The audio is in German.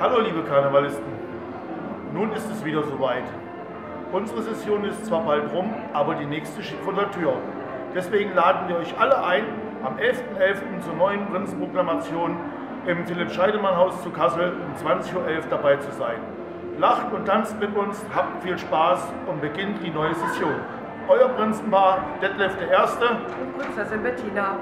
Hallo liebe Karnevalisten, nun ist es wieder soweit. Unsere Session ist zwar bald rum, aber die nächste steht vor der Tür. Deswegen laden wir euch alle ein, am 11.11. .11. zur neuen Prinzenproklamation im Philipp-Scheidemann-Haus zu Kassel um 20.11 Uhr dabei zu sein. Lacht und tanzt mit uns, habt viel Spaß und beginnt die neue Session. Euer Prinzenpaar Detlef I. und Prinzessin Bettina.